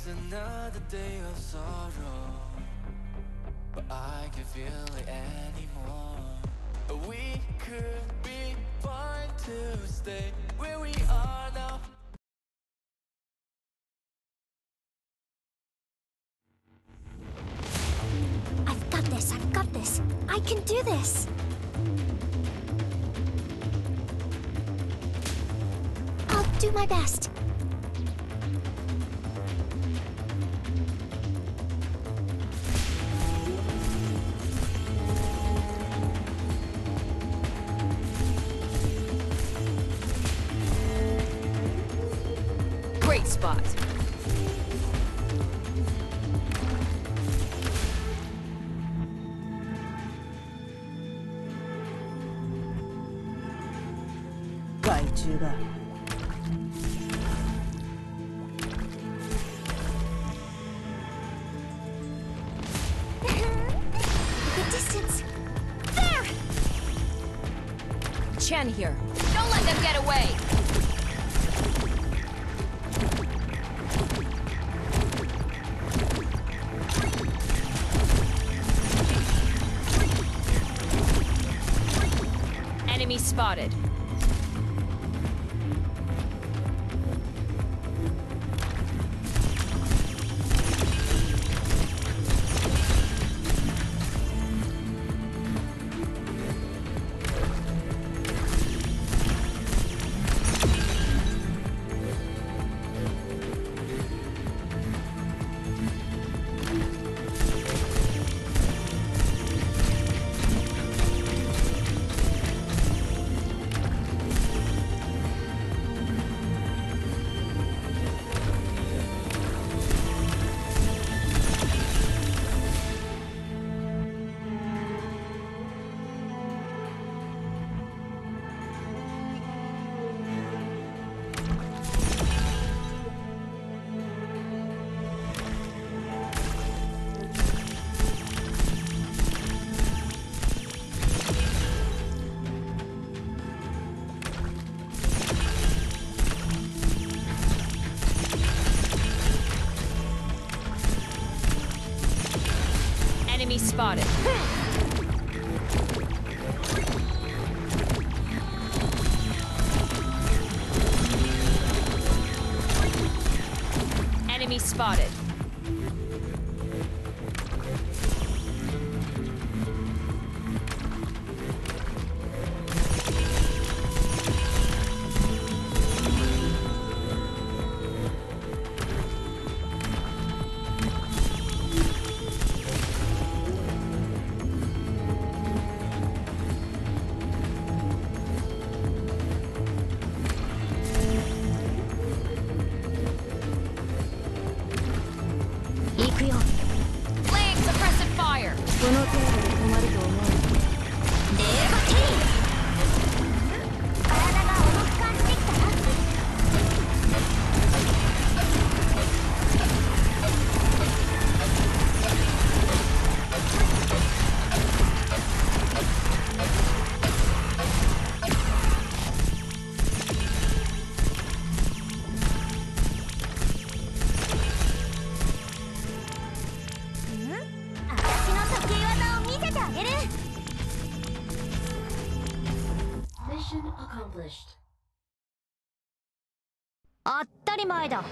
brings another day of sorrow. But I can feel it anymore. We could be fine to stay where we are now. I've got this, I've got this. I can do this. I'll do my best. Great spot. the distance. There! Chen here. Don't let them get away. Spotted. Enemy spotted. Enemy spotted. Laying suppressive fire. 当たり前だ。